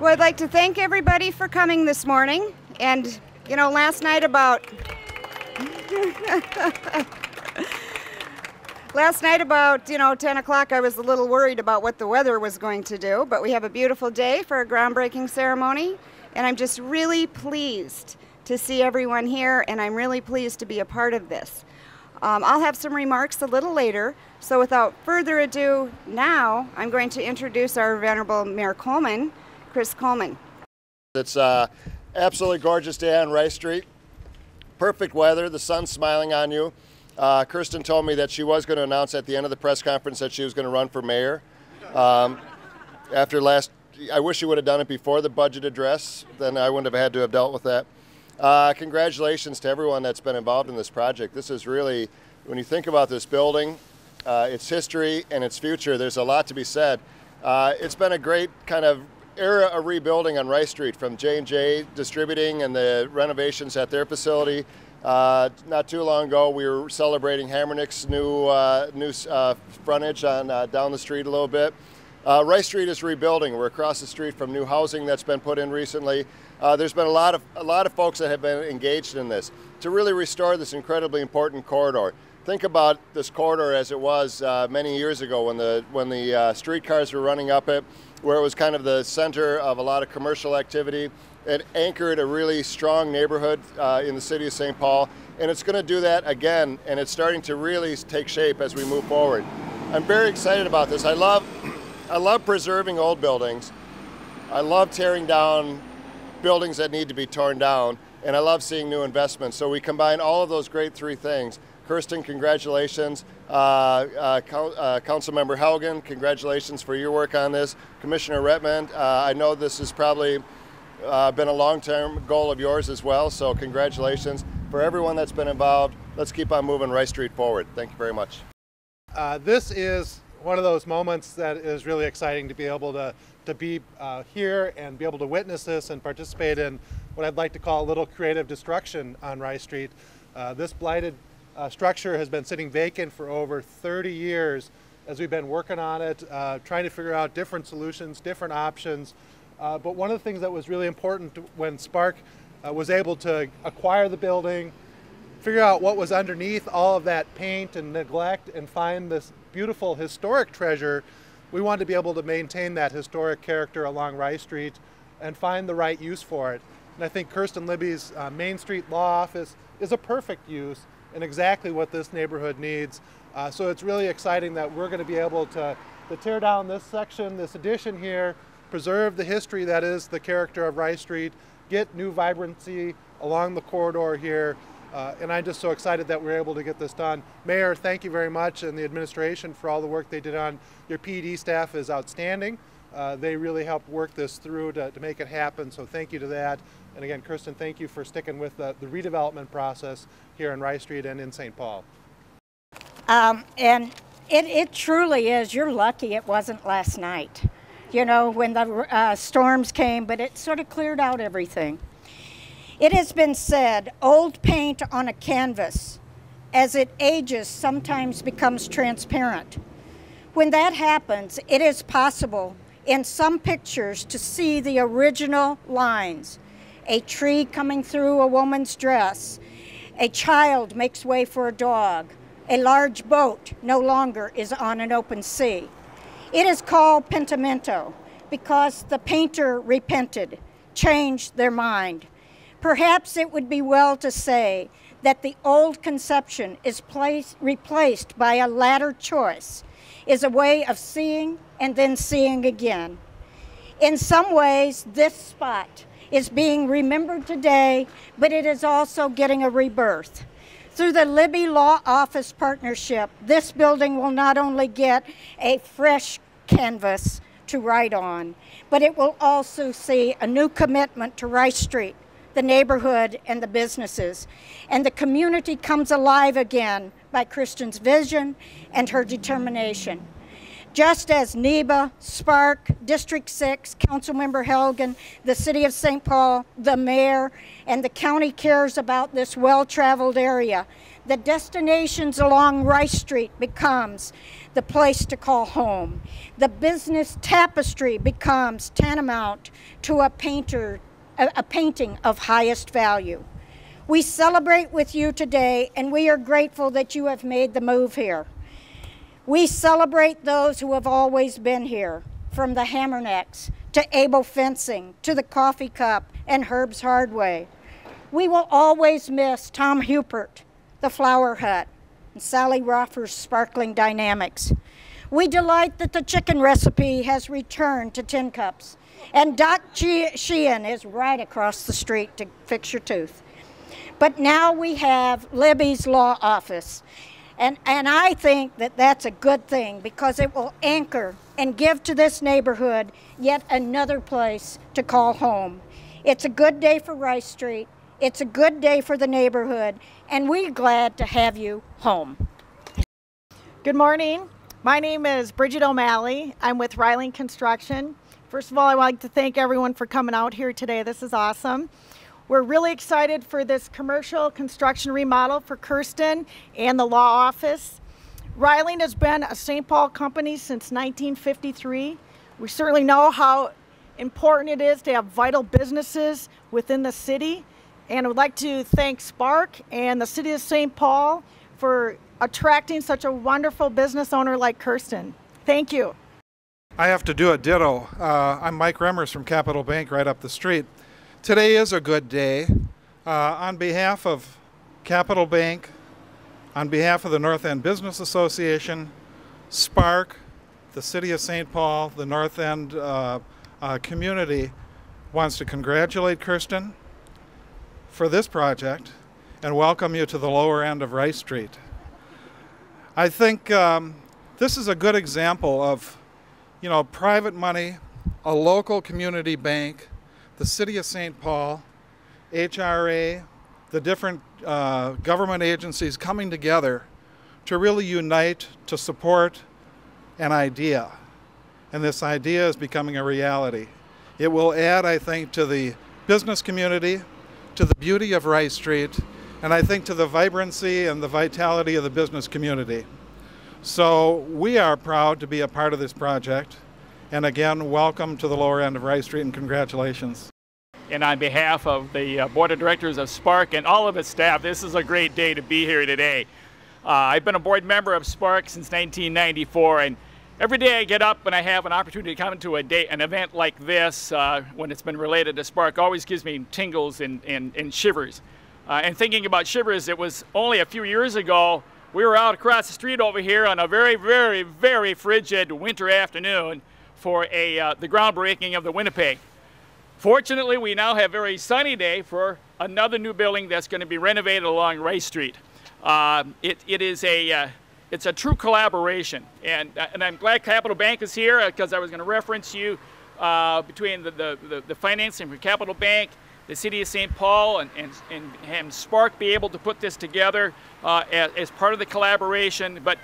Well, I'd like to thank everybody for coming this morning. And, you know, last night about. last night about, you know, 10 o'clock, I was a little worried about what the weather was going to do. But we have a beautiful day for a groundbreaking ceremony. And I'm just really pleased to see everyone here. And I'm really pleased to be a part of this. Um, I'll have some remarks a little later. So without further ado, now I'm going to introduce our Venerable Mayor Coleman. Chris Coleman. It's uh, absolutely gorgeous day on Rice Street. Perfect weather, the sun's smiling on you. Uh, Kirsten told me that she was going to announce at the end of the press conference that she was going to run for mayor. Um, after last, I wish she would have done it before the budget address, then I wouldn't have had to have dealt with that. Uh, congratulations to everyone that's been involved in this project. This is really, when you think about this building, uh, its history and its future, there's a lot to be said. Uh, it's been a great kind of era of rebuilding on Rice Street from J&J Distributing and the renovations at their facility. Uh, not too long ago, we were celebrating Hammernick's new uh, new uh, frontage on uh, down the street a little bit. Uh, Rice Street is rebuilding. We're across the street from new housing that's been put in recently. Uh, there's been a lot of a lot of folks that have been engaged in this to really restore this incredibly important corridor think about this corridor as it was many years ago when the when the streetcars were running up it, where it was kind of the center of a lot of commercial activity. It anchored a really strong neighborhood uh, in the city of St. Paul, and it's going to do that again, and it's starting to really take shape as we move forward. I'm very excited about this. I love, I love preserving old buildings. I love tearing down buildings that need to be torn down, and I love seeing new investments. So we combine all of those great three things Kirsten, congratulations. Uh, uh, uh, Councilmember Helgen, congratulations for your work on this. Commissioner Rettman, uh, I know this has probably uh, been a long-term goal of yours as well, so congratulations. For everyone that's been involved, let's keep on moving Rice Street forward. Thank you very much. Uh, this is one of those moments that is really exciting to be able to, to be here and be able to witness this and participate in what I'd like to call a little creative destruction on Rice Street. this blighted uh, structure has been sitting vacant for over 30 years as we've been working on it, uh, trying to figure out different solutions, different options. Uh, but one of the things that was really important when Sparc uh, was able to acquire the building, figure out what was underneath all of that paint and neglect and find this beautiful historic treasure, we wanted to be able to maintain that historic character along Rice Street and find the right use for it. And I think Kirsten Libby's uh, Main Street Law Office is a perfect use and exactly what this neighborhood needs. Uh, so it's really exciting that we're going to be able to, to tear down this section, this addition here, preserve the history that is the character of Rice Street, get new vibrancy along the corridor here, uh, and I'm just so excited that we're able to get this done. Mayor, thank you very much, and the administration for all the work they did on your PD staff is outstanding. Uh, they really helped work this through to, to, make it happen, so thank you to that. And again, Kirsten, thank you for sticking with the, the redevelopment process here in Rice Street and in St. Paul. Um, and it, it truly is. You're lucky it wasn't last night, you know, when the uh, storms came, but it sort of cleared out everything. It has been said old paint on a canvas, as it ages, sometimes becomes transparent. When that happens, it is possible in some pictures to see the original lines. A tree coming through a woman's dress. A child makes way for a dog. A large boat no longer is on an open sea. It is called pentimento because the painter repented, changed their mind. Perhaps it would be well to say that the old conception is placed, replaced by a latter choice, is a way of seeing and then seeing again. In some ways, this spot is being remembered today, but it is also getting a rebirth. Through the Libby Law Office partnership, this building will not only get a fresh canvas to write on, but it will also see a new commitment to Rice Street, the neighborhood, and the businesses. And the community comes alive again by Kirsten's vision and her determination. Just as NEBA, Sparc, District 6, Councilmember Helgen, the City of St. Paul, the Mayor, and the county cares about this well-traveled area, the destinations along Rice Street becomes the place to call home. The business tapestry becomes tantamount to a painter, a, a painting of highest value. We celebrate with you today, and we are grateful that you have made the move here. We celebrate those who have always been here, from the Hammernecks to Abel Fencing to the Coffee Cup and Herb's Hardway. We will always miss Tom Hupert, the Flower Hut, and Sally Roffer's Sparkling Dynamics. We delight that the chicken recipe has returned to Tin Cups, and Doc Sheehan is right across the street to fix your tooth. But now we have Libby's Law Office. And, and I think that that's a good thing because it will anchor and give to this neighborhood yet another place to call home. It's a good day for Rice Street. It's a good day for the neighborhood, and we're glad to have you home. Good morning. My name is Bridget O'Malley. I'm with Ryling Construction. First of all, I'd like to thank everyone for coming out here today. This is awesome. We're really excited for this commercial construction remodel for Kirsten and the law office. Ryling has been a St. Paul company since 1953. We certainly know how important it is to have vital businesses within the city. And I would like to thank Sparc and the City of St. Paul for attracting such a wonderful business owner like Kirsten. Thank you. I have to do a ditto. Uh, I'm Mike Remmers from Capital Bank right up the street. Today is a good day. Uh, on behalf of Capital Bank, on behalf of the North End Business Association, Sparc, the City of St. Paul, the North End uh, uh, community wants to congratulate Kirsten for this project and welcome you to the lower end of Rice Street. I think um, this is a good example of, you know, private money, a local community bank, the City of St. Paul, HRA, the different uh, government agencies coming together to really unite to support an idea. And this idea is becoming a reality. It will add, I think, to the business community, to the beauty of Rice Street, and I think to the vibrancy and the vitality of the business community. So we are proud to be a part of this project. And again, welcome to the lower end of Rice Street and congratulations. And on behalf of the uh, Board of Directors of Sparc and all of its staff, this is a great day to be here today. Uh, I've been a board member of Sparc since 1994, and every day I get up and I have an opportunity to come to a day, an event like this, uh, when it's been related to Sparc, always gives me tingles and, and, and shivers. Uh, and thinking about shivers, it was only a few years ago we were out across the street over here on a very, very, very frigid winter afternoon for a, uh, the groundbreaking of the Winnipeg. Fortunately, we now have a very sunny day for another new building that's going to be renovated along Rice Street. Uh, it, it is a, uh, it's a true collaboration, and, uh, and I'm glad Capital Bank is here because uh, I was going to reference you uh, between the, the, the, the, financing for Capital Bank, the City of St. Paul, and, and, and, and Sparc be able to put this together uh, as, as part of the collaboration. But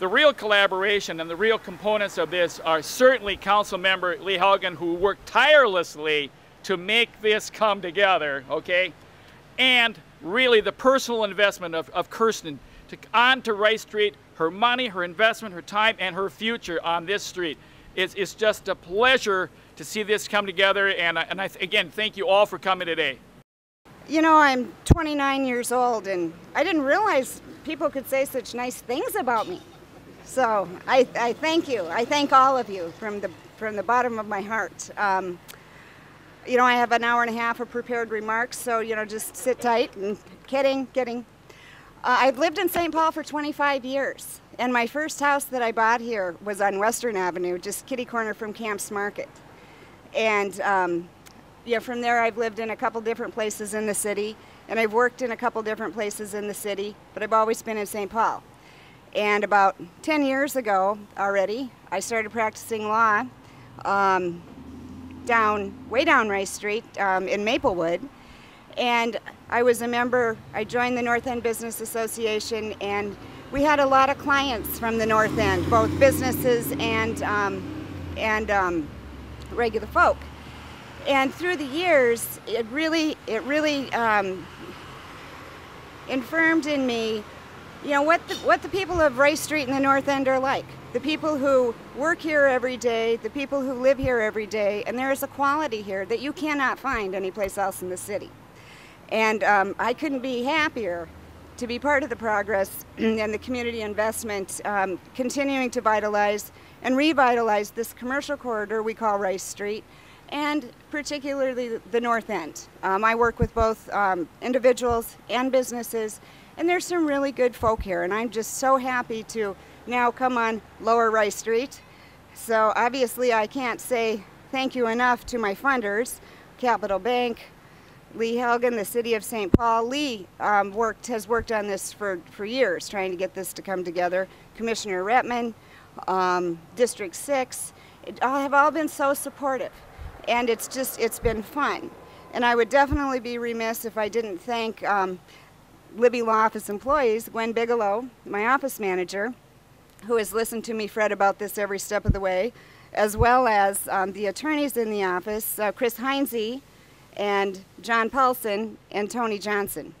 the real collaboration and the real components of this are certainly Council Member Lee Helgen, who worked tirelessly to make this come together, okay? And really the personal investment of, of Kirsten to, onto Rice Street, her money, her investment, her time, and her future on this street. It's, it's just a pleasure to see this come together, and, and I, again, thank you all for coming today. You know, I'm 29 years old, and I didn't realize people could say such nice things about me. So I, I thank you. I thank all of you from the from the bottom of my heart. Um, you know, I have an hour and a half of prepared remarks, so you know, just sit tight. And kidding, kidding. Uh, I've lived in St. Paul for 25 years, and my first house that I bought here was on Western Avenue, just kitty corner from Camps Market. And um, yeah, from there I've lived in a couple different places in the city, and I've worked in a couple different places in the city, but I've always been in St. Paul. And about 10 years ago already, I started practicing law um, down, way down Rice Street um, in Maplewood. And I was a member, I joined the North End Business Association, and we had a lot of clients from the North End, both businesses and, um, and um, regular folk. And through the years, it really, it really um, infirmed in me you know what the, what the people of Rice Street and the North End are like. The people who work here every day, the people who live here every day, and there is a quality here that you cannot find anyplace else in the city. And um, I couldn't be happier to be part of the progress and the community investment um, continuing to vitalize and revitalize this commercial corridor we call Rice Street and particularly the North End. Um, I work with both um, individuals and businesses and there's some really good folk here and I'm just so happy to now come on Lower Rice Street. So obviously I can't say thank you enough to my funders, Capital Bank, Lee Helgen, the city of St. Paul. Lee um, worked has worked on this for, for years, trying to get this to come together. Commissioner Rettman, um, District 6, it all have all been so supportive. And it's just, it's been fun. And I would definitely be remiss if I didn't thank um, Libby Law Office employees, Gwen Bigelow, my office manager, who has listened to me fret about this every step of the way, as well as um, the attorneys in the office, uh, Chris Heinze, and John Paulson and Tony Johnson.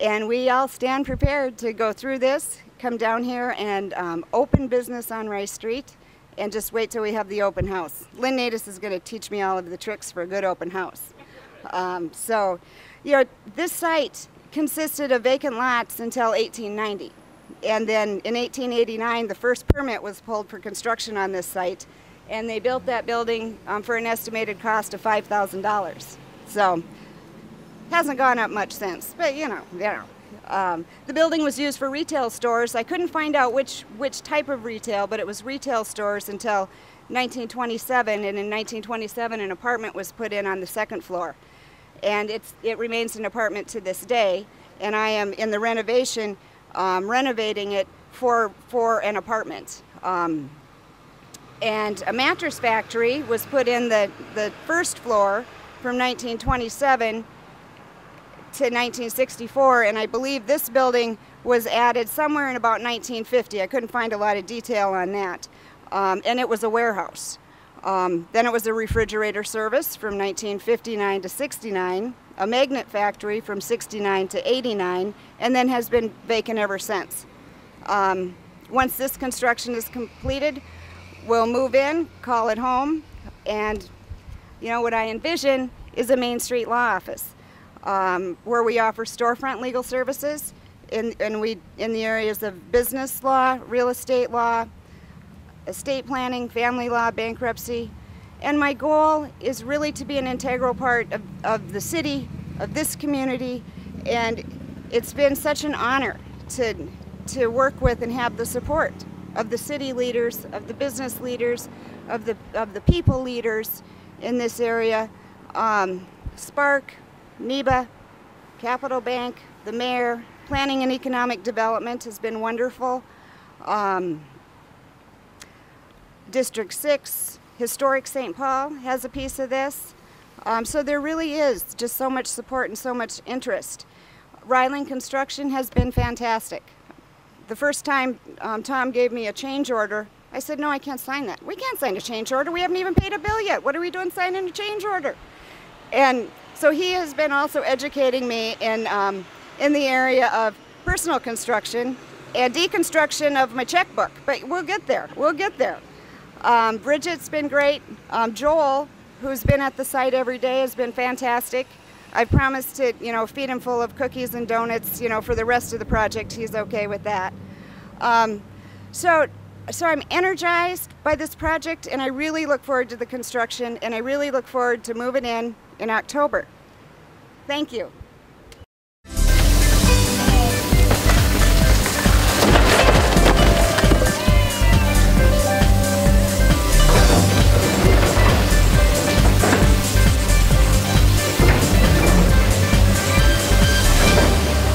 And we all stand prepared to go through this, come down here and um, open business on Rice Street, and just wait till we have the open house. Lynn Natus is going to teach me all of the tricks for a good open house. Um, so, you know, this site consisted of vacant lots until 1890. And then in 1889, the first permit was pulled for construction on this site, and they built that building um, for an estimated cost of $5,000. So hasn't gone up much since, but you know, you know. Um, the building was used for retail stores. I couldn't find out which which type of retail, but it was retail stores until 1927. And in 1927, an apartment was put in on the second floor, and it's it remains an apartment to this day. And I am in the renovation, um, renovating it for for an apartment. Um, and a mattress factory was put in the the first floor from 1927 to 1964, and I believe this building was added somewhere in about 1950. I couldn't find a lot of detail on that. Um, and it was a warehouse. Um, then it was a refrigerator service from 1959 to 69, a magnet factory from 69 to 89, and then has been vacant ever since. Um, once this construction is completed, we'll move in, call it home, and you know, what I envision is a Main Street law office um, where we offer storefront legal services in, and we, in the areas of business law, real estate law, estate planning, family law, bankruptcy. And my goal is really to be an integral part of, of the city, of this community, and it's been such an honor to, to work with and have the support of the city leaders, of the business leaders, of the, of the people leaders, in this area. Um, Sparc, NEBA, Capital Bank, the mayor, planning and economic development has been wonderful. Um, District 6, Historic St. Paul has a piece of this. Um, so there really is just so much support and so much interest. Ryling Construction has been fantastic. The first time um, Tom gave me a change order I said, no, I can't sign that. We can't sign a change order. We haven't even paid a bill yet. What are we doing signing a change order? And so he has been also educating me in, um, in the area of personal construction and deconstruction of my checkbook. But we'll get there. We'll get there. Um, Bridget's been great. Um, Joel, who's been at the site every day, has been fantastic. I promised to, you know, feed him full of cookies and donuts, you know, for the rest of the project. He's okay with that. Um, so so I'm energized by this project and I really look forward to the construction and I really look forward to moving in in October. Thank you.